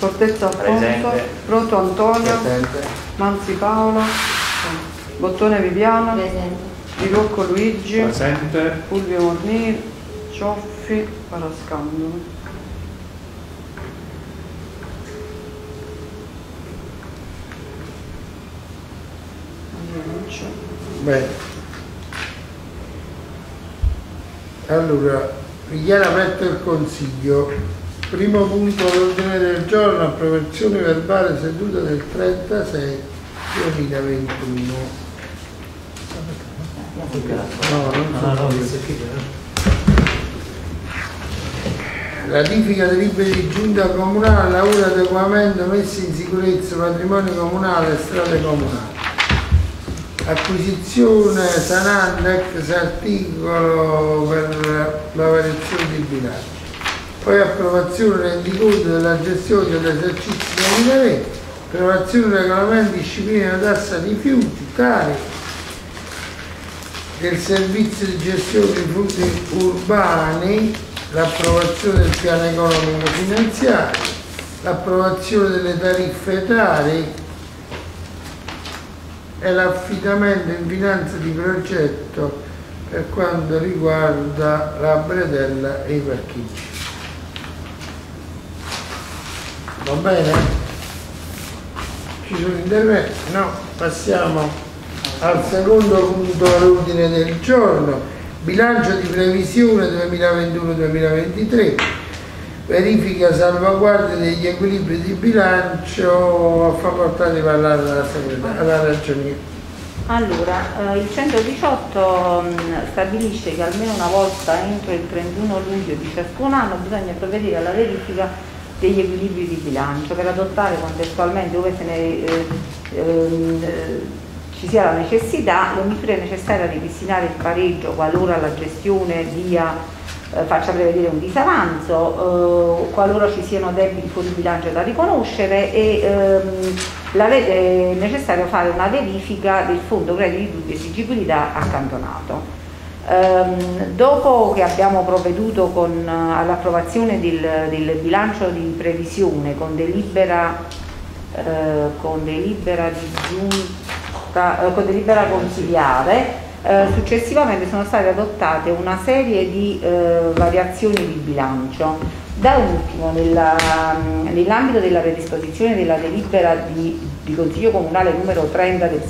Fortezza Alfonso. Proto Antonio, Presente. Manzi Paolo, Bottone Viviano, Presente. Di Rocco Luigi, Presente. Fulvio Mornini, Cioffi, Parascandolo. Bene. Allora, dichiara aperto il Consiglio. Primo punto all'ordine del giorno, approvazione verbale seduta del 36 2021. No, non No, no, so. Ratifica delibere di giunta comunale, lavoro adeguamento, messa in sicurezza, patrimonio comunale e strade comunali. Acquisizione sanando ex articolo per la variazione di bilancio. Poi approvazione rendiconto della gestione dell'esercizio 2020, approvazione regolamento disciplina della tassa rifiuti, tari, del servizio di gestione dei rifiuti urbani, l'approvazione del piano economico finanziario, l'approvazione delle tariffe tari e l'affidamento in finanza di progetto per quanto riguarda la bretella e i parcheggi. Va bene? Ci sono interventi? No? Passiamo al secondo punto all'ordine del giorno, bilancio di previsione 2021-2023, verifica salvaguardia degli equilibri di bilancio, fa portare di parlare alla alla ragioniera. Allora, eh, il 118 mh, stabilisce che almeno una volta entro il 31 luglio di ciascun anno bisogna provvedere alla verifica degli equilibri di bilancio per adottare contestualmente, dove se ne, eh, ehm, eh, ci sia la necessità, le misure necessarie a ripristinare il pareggio qualora la gestione dia, eh, faccia prevedere un disavanzo, eh, qualora ci siano debiti fuori bilancio da riconoscere e ehm, la è necessario fare una verifica del fondo crediti di esigibilità accantonato. Ehm, dopo che abbiamo provveduto eh, all'approvazione del, del bilancio di previsione con delibera, eh, con delibera di giunta, eh, con delibera consigliare, eh, successivamente sono state adottate una serie di eh, variazioni di bilancio. Da ultimo, nella- nell'ambito della predisposizione della delibera di, di Consiglio Comunale numero 30 del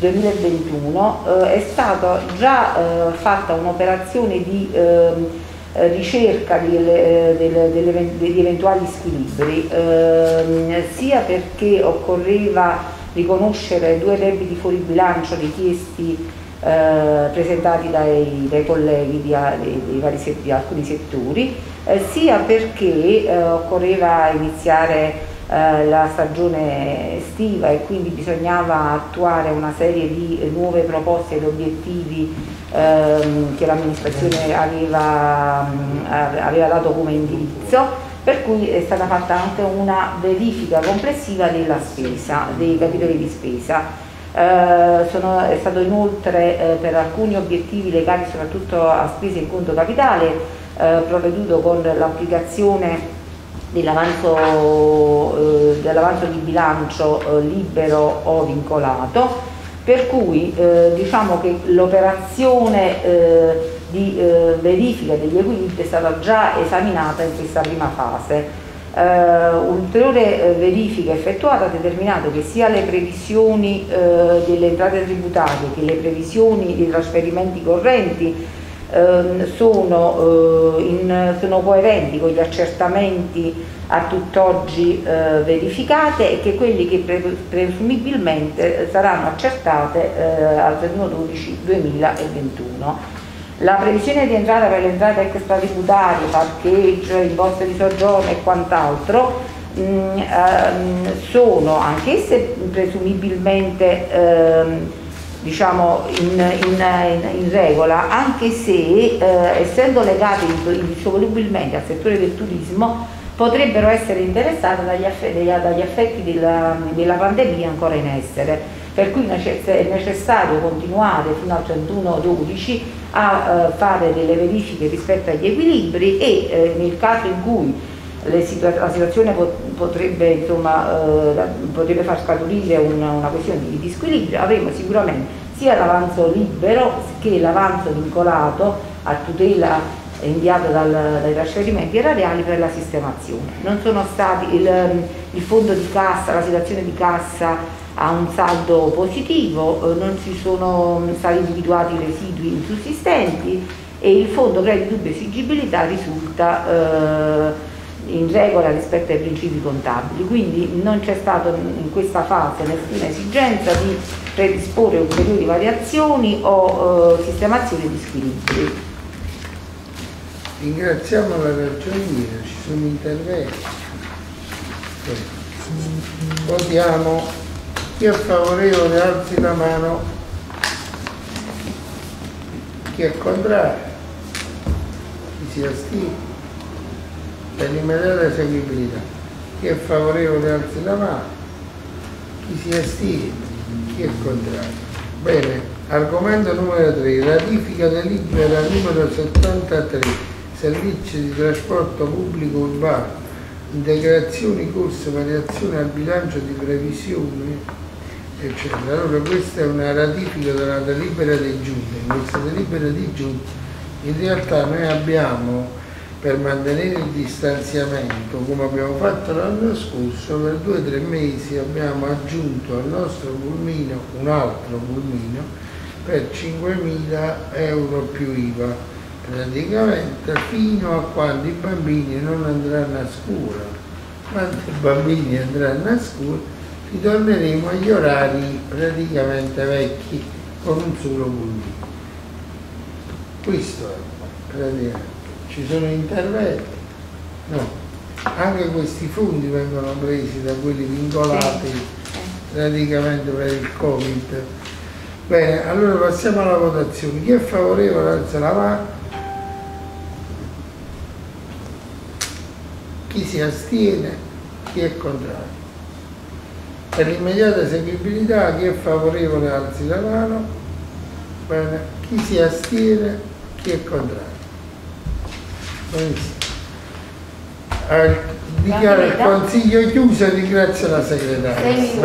16-7-2021 eh, è stata già eh, fatta un'operazione di ehm, eh, ricerca delle- eh, delle- delle- degli eventuali squilibri, ehm, sia perché occorreva riconoscere due debiti fuori bilancio richiesti eh, presentati dai, dai colleghi di, vari set- di alcuni settori, eh, sia perché occorreva iniziare la stagione estiva e quindi bisognava attuare una serie di eh, nuove proposte ed obiettivi ehm, che l'amministrazione aveva, aveva dato come indirizzo, per cui è stata fatta anche una verifica complessiva della spesa, dei capitoli di spesa. Eh, sono- è stato inoltre eh, per alcuni obiettivi legati soprattutto a spese in conto capitale eh, provveduto con l'applicazione dell'avanzo, eh, dell'avanzo di bilancio eh, libero o vincolato, per cui eh, diciamo che l'operazione eh, di eh, verifica degli equilibri è stata già esaminata in questa prima fase. Eh, ulteriore verifica effettuata ha determinato che sia le previsioni delle entrate tributarie che le previsioni dei trasferimenti correnti sono, eh, in- sono coerenti con gli accertamenti a tutt'oggi eh, verificate e che quelli che pre- presumibilmente eh, saranno accertate al 31-12-2021. La previsione di entrata per le entrate extratributarie, parcheggio, imposte di soggiorno e quant'altro mh, ehm, sono anch'esse presumibilmente ehm, diciamo in, in- in- regola, anche se eh, essendo legate indissolubilmente al settore del turismo potrebbero essere interessate dagli, effetti della, della pandemia ancora in essere. Per cui è necessario continuare fino al 31-12 a eh, fare delle verifiche rispetto agli equilibri e eh, nel caso in cui situa- la situazione pot- potrebbe, insomma, eh, potrebbe far scaturire un- una questione di, di squilibrio, avremo sicuramente sia l'avanzo libero che l'avanzo vincolato a tutela inviato dal- dai trasferimenti erariali per la sistemazione. Non sono stati il, il fondo di cassa, la situazione di cassa ha un saldo positivo, eh, non si sono stati individuati residui insussistenti e il fondo credito dubbia esigibilità risulta eh, in regola rispetto ai principi contabili, quindi non c'è stata in questa fase nessuna esigenza di predisporre ulteriori variazioni o eh, sistemazione di squilibri. Ringraziamo la ragioneria, ci sono interventi. Votiamo. Chi è favorevole alzi la mano. Chi è contrario? Chi si astiene? Per l'immediata eseguibilità. Chi è favorevole alzi la mano. Chi si astiene? Chi è contrario? Bene, argomento numero 3, ratifica delibera numero 73, servizi di trasporto pubblico urbano, integrazioni, corse, variazioni al bilancio di previsione, eccetera. Allora questa è una ratifica della delibera di giugno. In questa delibera di giugno in realtà noi abbiamo per mantenere il distanziamento, come abbiamo fatto l'anno scorso, per due o tre mesi abbiamo aggiunto al nostro pulmino un altro pulmino per 5.000 euro più IVA, praticamente fino a quando i bambini non andranno a scuola. Quando i bambini andranno a scuola ritorneremo agli orari praticamente vecchi con un solo pulmino. Questo è praticamente. Ci sono interventi? No. Anche questi fondi vengono presi da quelli vincolati praticamente per il Covid. Bene, allora passiamo alla votazione. Chi è favorevole alza la mano. Chi si astiene, chi è contrario. Per l'immediata eseguibilità chi è favorevole alzi la mano. Bene, chi si astiene, chi è contrario. Eh, dichiaro il consiglio chiuso e ringrazio la segretaria.